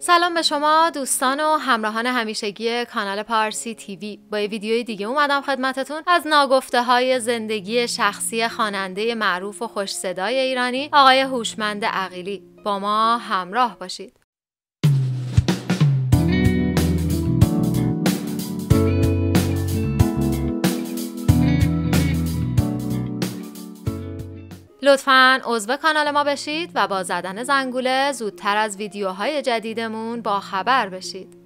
سلام به شما دوستان و همراهان همیشگی کانال پارسی تیوی. با یه ویدیوی دیگه اومدم خدمتتون. از ناگفته های زندگی شخصی خواننده معروف و خوش صدای ایرانی آقای هوشمند عقیلی. با ما همراه باشید. لطفا عضو کانال ما بشید و با زدن زنگوله زودتر از ویدیوهای جدیدمون با خبر بشید.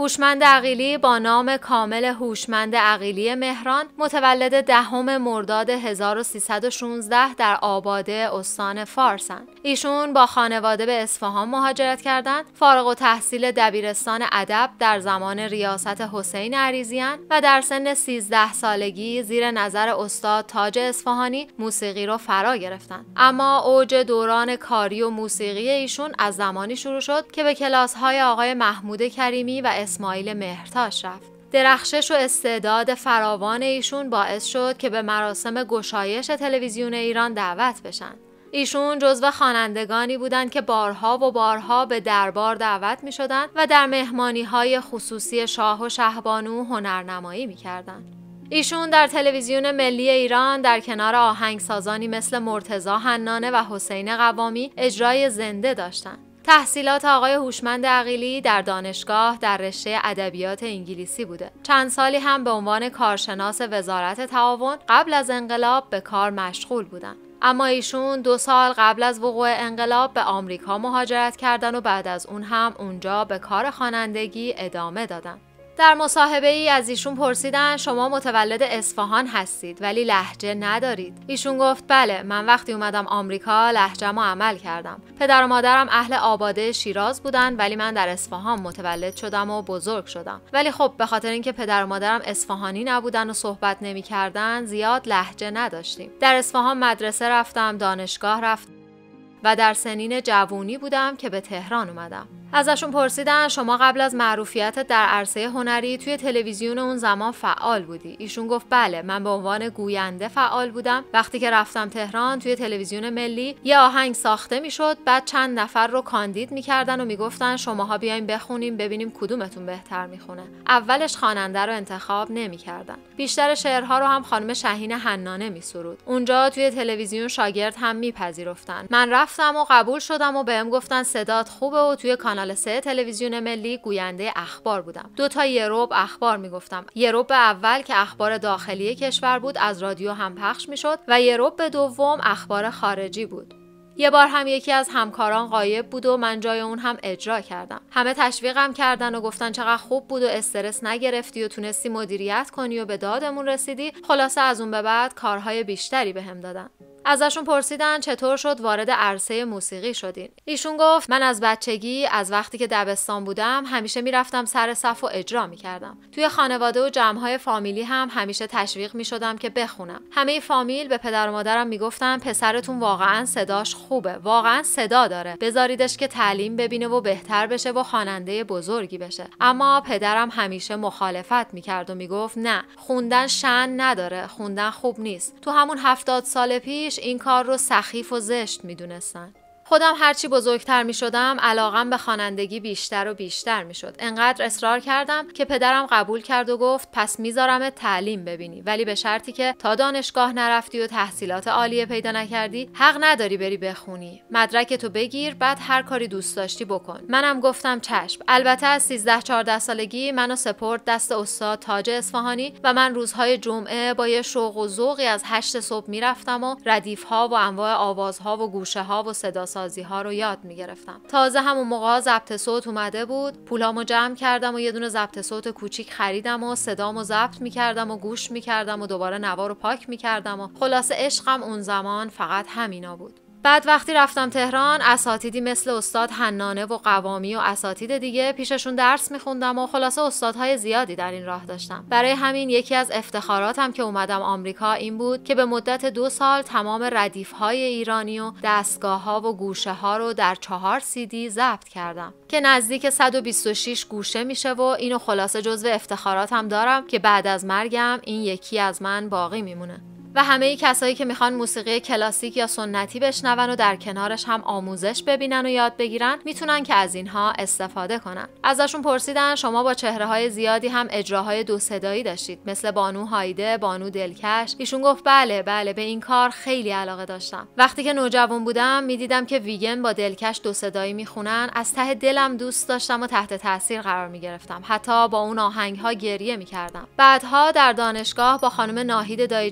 هوشمند عقیلی با نام کامل هوشمند عقیلی مهران متولد دهم مرداد 1316 در آباده استان فارسند. ایشون با خانواده به اصفهان مهاجرت کردند. فارغ و تحصیل دبیرستان ادب در زمان ریاست حسین عریزیان و در سن 13 سالگی زیر نظر استاد تاج اصفهانی موسیقی رو فرا گرفتند. اما اوج دوران کاری و موسیقی ایشون از زمانی شروع شد که به کلاس های آقای محمود کریمی و اسماعیل مهرتاش رفت. درخشش و استعداد فراوان ایشون باعث شد که به مراسم گشایش تلویزیون ایران دعوت بشن. ایشون جزو خوانندگانی بودند که بارها و بارها به دربار دعوت می شدن و در مهمانی های خصوصی شاه و شهبانو هنرنمایی می کردن. ایشون در تلویزیون ملی ایران در کنار آهنگسازانی مثل مرتزا حنانه و حسین قوامی اجرای زنده داشتند. تحصیلات آقای هوشمند عقیلی در دانشگاه در رشته ادبیات انگلیسی بوده. چند سالی هم به عنوان کارشناس وزارت تعاون قبل از انقلاب به کار مشغول بودند. اما ایشون دو سال قبل از وقوع انقلاب به آمریکا مهاجرت کردن و بعد از اون هم اونجا به کار خوانندگی ادامه دادن. در مصاحبه ای از ایشون پرسیدن شما متولد اصفهان هستید ولی لحجه ندارید. ایشون گفت بله من وقتی اومدم آمریکا لحجه‌مو عمل کردم. پدر و مادرم اهل آباده شیراز بودن ولی من در اصفهان متولد شدم و بزرگ شدم. ولی خب به خاطر اینکه پدر و مادرم اصفهانی نبودن و صحبت نمی‌کردن زیاد لحجه نداشتیم. در اصفهان مدرسه رفتم دانشگاه رفتم و در سنین جوونی بودم که به تهران اومدم. ازشون پرسیدن شما قبل از معروفیت در عرصه هنری توی تلویزیون اون زمان فعال بودی. ایشون گفت بله من به عنوان گوینده فعال بودم. وقتی که رفتم تهران توی تلویزیون ملی یه آهنگ ساخته می‌شد بعد چند نفر رو کاندید می‌کردن و می‌گفتن شماها بیاین بخونیم ببینیم کدومتون بهتر می‌خونه. اولش خواننده رو انتخاب نمی‌کردن. بیشتر شعرها رو هم خانم شهین حنانه میسرود. اونجا توی تلویزیون شاگرد هم میپذیرفتن. من رفتم و قبول شدم و بهم گفتن صدات خوبه و توی کانال سه تلویزیون ملی گوینده اخبار بودم. دو تا یروب اخبار می‌گفتم. یروب اول که اخبار داخلی کشور بود از رادیو هم پخش می‌شد و یروب دوم اخبار خارجی بود. یه بار هم یکی از همکاران قایب بود و من جای اون هم اجرا کردم. همه تشویقم کردن و گفتن چقدر خوب بود و استرس نگرفتی و تونستی مدیریت کنی و به دادمون رسیدی خلاصه از اون به بعد کارهای بیشتری بهم به دادن. ازشون پرسیدن چطور شد وارد عرصه موسیقی شدین. ایشون گفت من از بچگی از وقتی که دبستان بودم همیشه می‌رفتم سر صف و اجرا می‌کردم. توی خانواده و جمعهای فامیلی هم همیشه تشویق می‌شدم که بخونم. همه فامیل به پدر و مادرم می‌گفتن پسرتون واقعا صداش خوبه واقعا صدا داره. بذاریدش که تعلیم ببینه و بهتر بشه و خواننده بزرگی بشه. اما پدرم همیشه مخالفت می‌کرد و می‌گفت نه خوندن شن نداره خوندن خوب نیست. تو همون هفتاد سال پیش این کار رو سخیف و زشت می‌دونستن. خودم هرچی بزرگتر می شدم علاقم به خوانندگی بیشتر و بیشتر می شد. انقدر اصرار کردم که پدرم قبول کرد و گفت پس می‌ذارم تعلیم ببینی ولی به شرطی که تا دانشگاه نرفتی و تحصیلات عالیه پیدا نکردی حق نداری بری بخونی. مدرک تو بگیر بعد هر کاری دوست داشتی بکن. منم گفتم چشم. البته از 13 14 سالگی منو سپورت دست استاد تاج اصفهانی و من روزهای جمعه با یه شوق و ذوقی از هشت صبح می‌رفتم و ردیف ها و انواع آوازها و گوشه ها و صدا سازی ها رو یاد می‌گرفتم. تازه همون موقع ضبط صوت اومده بود. پولامو جمع کردم و یه دونه ضبط صوت کوچیک خریدم و صدامو ضبط می‌کردم و گوش می‌کردم و دوباره نوا رو پاک می‌کردم و خلاصه عشقم اون زمان فقط همینا بود. بعد وقتی رفتم تهران اساتیدی مثل استاد حنانه و قوامی و اساتید دیگه پیششون درس میخوندم و خلاصه استادهای زیادی در این راه داشتم. برای همین یکی از افتخاراتم که اومدم آمریکا این بود که به مدت دو سال تمام ردیف های ایرانی و دستگاه ها و گوشه ها رو در چهار سیدی ضبط کردم که نزدیک 126 گوشه میشه و اینو خلاصه جزو افتخاراتم دارم که بعد از مرگم این یکی از من باقی میمونه. و همه کسایی که می‌خوان موسیقی کلاسیک یا سنتی بشنون و در کنارش هم آموزش ببینن و یاد بگیرن می‌تونن که از اینها استفاده کنن. ازشون پرسیدن شما با چهره های زیادی هم اجراهای دو صدایی داشتید مثل بانو هایده بانو دلکش. ایشون گفت بله بله به این کار خیلی علاقه داشتم. وقتی که نوجوان بودم می‌دیدم که ویگن با دلکش دو صدایی می‌خونن. از ته دلم دوست داشتم و تحت تاثیر قرار می‌گرفتم. حتی با اون آهنگ ها گریه می‌کردم. بعدها در دانشگاه با خانم ناهید دایی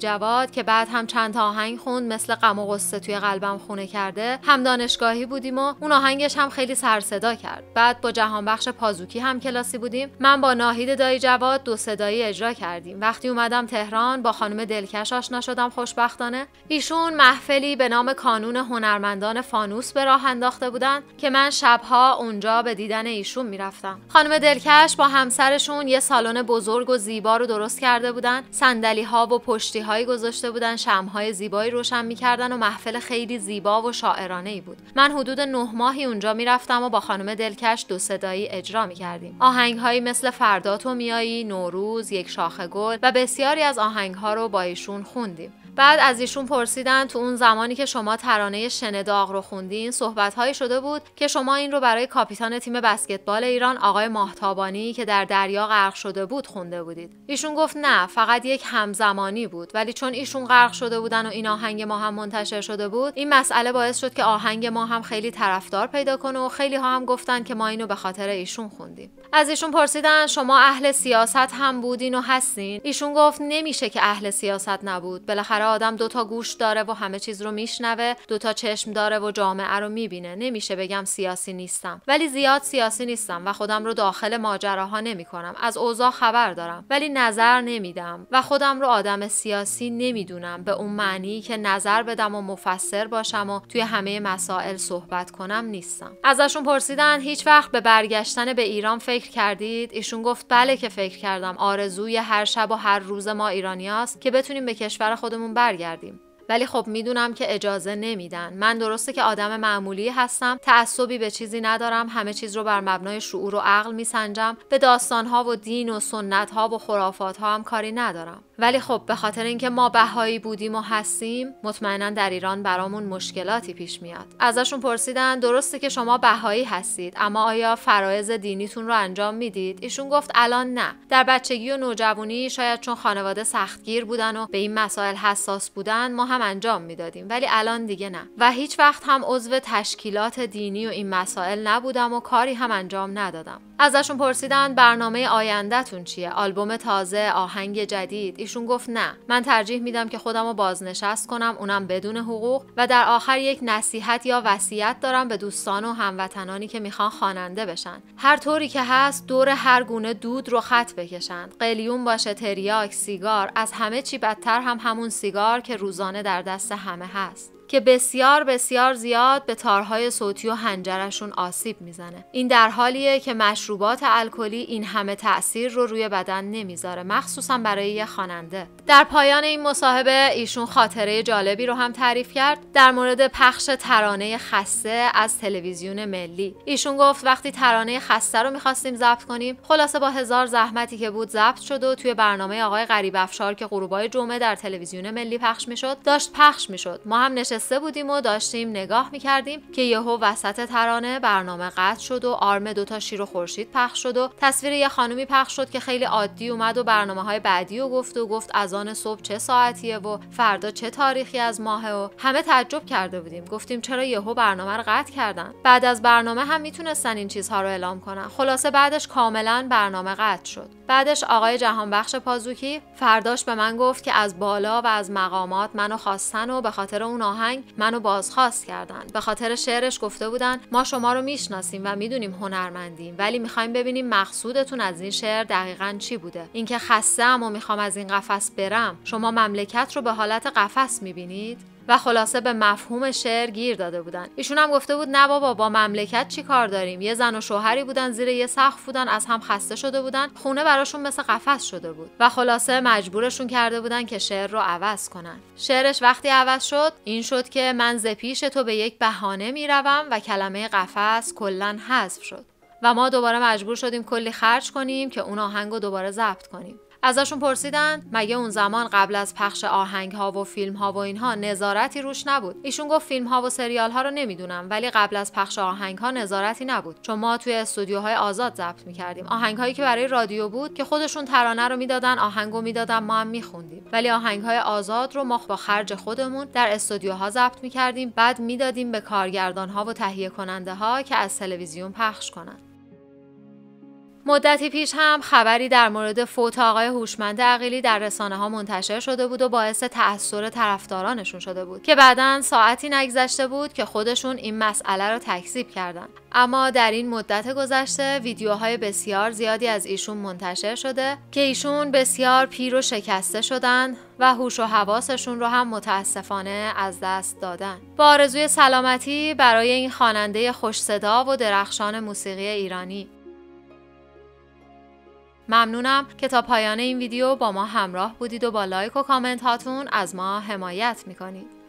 که بعد هم چند تا آهنگ خوند مثل غم و غصه توی قلبم خونه کرده. هم دانشگاهی بودیم و اون آهنگش هم خیلی سر صدا کرد. بعد با جهانبخش پازوکی هم کلاسی بودیم. من با ناهید دایی جواد دو صدایی اجرا کردیم. وقتی اومدم تهران با خانم دلکش آشنا شدم خوشبختانه. ایشون محفلی به نام کانون هنرمندان فانوس به راه انداخته بودن که من شبها اونجا به دیدن ایشون می‌رفتم. خانم دلکش با همسرشون یه سالن بزرگ و زیبا رو درست کرده بودن. صندلی ها و پشتی گذاشته بودن شمهای زیبایی روشن می‌کردن و محفل خیلی زیبا و شاعرانه ای بود. من حدود نه ماهی اونجا می‌رفتم و با خانم دلکش دو صدایی اجرا می‌کردیم. آهنگ هایی مثل فردا تو میایی نوروز یک شاخه گل و بسیاری از آهنگ ها رو با ایشون خوندیم. بعد از ایشون پرسیدن تو اون زمانی که شما ترانه شنداغ رو خوندین صحبت شده بود که شما این رو برای کاپیتان تیم بسکتبال ایران آقای ماهتابانی که در دریا غرق شده بود خونده بودید. ایشون گفت نه فقط یک همزمانی بود. ولی چون ایشون غرق شده بودن و این آهنگ ما هم منتشر شده بود این مسئله باعث شد که آهنگ ما هم خیلی طرفدار پیدا کنه و خیلی ها هم گفتن که ما اینو به خاطر ایشون خوندیم. از ایشون پرسیدن شما اهل سیاست هم بودین و هستین؟ ایشون گفت نمیشه که اهل سیاست نبود. بالاخره آدم دوتا گوش داره و همه چیز رو میشنوه دوتا چشم داره و جامعه رو می‌بینه. نمیشه بگم سیاسی نیستم. ولی زیاد سیاسی نیستم و خودم رو داخل ماجراها نمی‌کنم. از اوضاع خبر دارم ولی نظر نمیدم و خودم رو آدم سیاسی نمی‌دونم. به اون معنی که نظر بدم و مفسر باشم و توی همه مسائل صحبت کنم نیستم. ازشون پرسیدن هیچ وقت به برگشتن به ایران فکر کردید؟ ایشون گفت بله که فکر کردم. آرزوی هر شب و هر روز ما ایرانیاست که بتونیم به کشور خودمون ben Berger'deyim. ولی خب می‌دونم که اجازه نمیدن. من درسته که آدم معمولی هستم تعصبی به چیزی ندارم همه چیز رو بر مبنای شعور و عقل میسنجم. به داستانها و دین و سنتها و خرافاتها هم کاری ندارم. ولی خب به خاطر اینکه ما بهایی بودیم و هستیم مطمئنا در ایران برامون مشکلاتی پیش میاد. ازشون پرسیدن درسته که شما بهایی هستید اما آیا فرایز دینیتون رو انجام می‌دید؟ ایشون گفت الان نه. در بچگی و نوجوانی شاید چون خانواده سختگیر بودن و به این مسائل حساس بودن ما هم انجام می‌دادیم ولی الان دیگه نه. و هیچ وقت هم عضو تشکیلات دینی و این مسائل نبودم و کاری هم انجام ندادم. ازشون پرسیدن برنامه آیندهتون چیه؟ آلبوم تازه آهنگ جدید. ایشون گفت نه. من ترجیح میدم که خودم رو بازنشست کنم اونم بدون حقوق و در آخر یک نصیحت یا وصیت دارم به دوستان و هموطنانی که می‌خوان خواننده بشن. هر طوری که هست دور هر گونه دود رو خط بکشند. قلیون باشه تریاک سیگار. از همه چی بدتر هم همون سیگار که روزانه در دست همه هست. که بسیار بسیار زیاد به تارهای صوتی و هنجرشون آسیب می‌زنه. این در حالیه که مشروبات الکلی این همه تاثیر رو روی بدن نمی‌ذاره مخصوصا برای یه خواننده. در پایان این مصاحبه ایشون خاطره جالبی رو هم تعریف کرد در مورد پخش ترانه خسته از تلویزیون ملی. ایشون گفت وقتی ترانه خسته رو می‌خواستیم ضبط کنیم خلاصه با هزار زحمتی که بود ضبط شد و توی برنامه آقای غریب افشار که غروبای جمعه در تلویزیون ملی پخش می‌شد داشت پخش می‌شد. ما هم نشسته بودیم و داشتیم نگاه می‌کردیم که یهو وسط ترانه برنامه قطع شد و آرم دوتا شیر و خورشید پخش شد و تصویر یه خانومی پخش شد که خیلی عادی اومد و برنامه های بعدی و گفت و گفت از آن صبح چه ساعتیه و فردا چه تاریخی از ماهه و همه تعجب کرده بودیم. گفتیم چرا یهو برنامه رو قطع کردن؟ بعد از برنامه هم می‌تونستن این چیزها رو اعلام کنن. خلاصه بعدش کاملا برنامه قطع شد. بعدش آقای جهانبخش پازوکی فرداش به من گفت که از بالا و از مقامات منو خواستن و به خاطر اون آهنگ منو بازخواست کردن به خاطر شعرش گفته بودن ما شما رو می‌شناسیم و می‌دونیم هنرمندیم ولی می‌خوایم ببینیم مقصودتون از این شعر دقیقا چی بوده. اینکه خسته و می‌خوام از این قفس برم شما مملکت رو به حالت قفس می‌بینید؟ و خلاصه به مفهوم شعر گیر داده بودن. ایشون هم گفته بود نه بابا با مملکت چی کار داریم؟ یه زن و شوهری بودن زیر یه سقف بودن از هم خسته شده بودن خونه براشون مثل قفس شده بود. و خلاصه مجبورشون کرده بودن که شعر رو عوض کنن. شعرش وقتی عوض شد این شد که من ز پیش تو به یک بهانه می‌روم و کلمه قفس کلا حذف شد. و ما دوباره مجبور شدیم کلی خرج کنیم که اون آهنگ رو دوباره ضبط کنیم. ازشون پرسیدن مگه اون زمان قبل از پخش آهنگ ها و فیلم ها و اینها نظارتی روش نبود؟ ایشون گفت فیلم ها و سریال ها رو نمی‌دونم ولی قبل از پخش آهنگ ها نظارتی نبود. چون ما توی استودیوهای آزاد ضبط می‌کردیم. آهنگ هایی که برای رادیو بود که خودشون ترانه رو می‌دادن آهنگو می‌دادن ما هم میخوندیم. ولی آهنگ های آزاد رو ما با خرج خودمون در استودیوها ضبط می‌کردیم. بعد می‌دادیم به کارگردان ها و تهیه کننده ها که از تلویزیون پخش کنند. مدتی پیش هم خبری در مورد فوت آقای هوشمند عقیلی در رسانه ها منتشر شده بود و باعث تأثیر طرفدارانشون شده بود که بعدا ساعتی نگذشته بود که خودشون این مسئله رو تکذیب کردن اما در این مدت گذشته ویدیوهای بسیار زیادی از ایشون منتشر شده که ایشون بسیار پیر و شکسته شدن و هوش و حواسشون رو هم متاسفانه از دست دادن. با آرزوی سلامتی برای این خواننده خوش صدا و درخشان موسیقی ایرانی ممنونم که تا پایان این ویدیو با ما همراه بودید و با لایک و کامنت هاتون از ما حمایت می‌کنید.